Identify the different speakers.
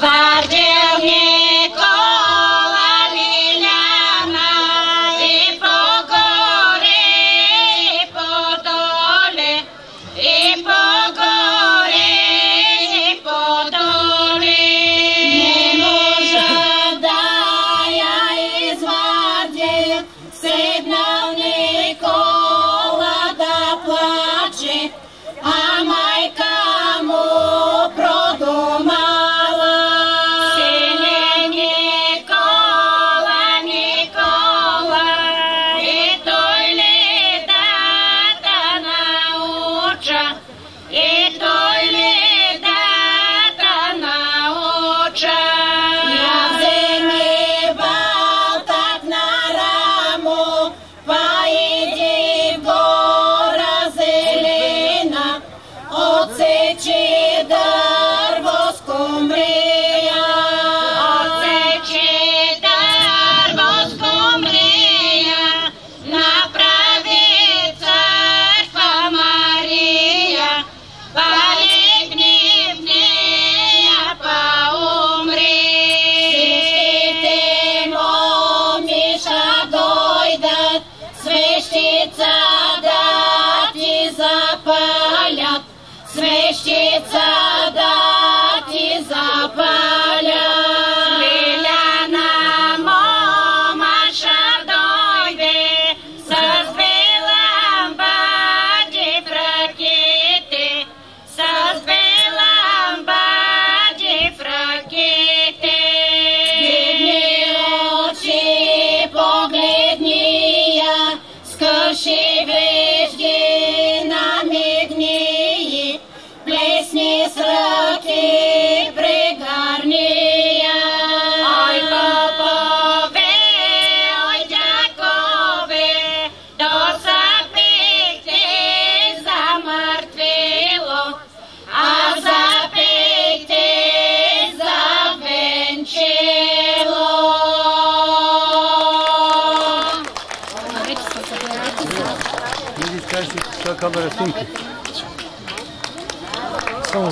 Speaker 1: waardeer I'll.
Speaker 2: Cândido, sua câmera 5. São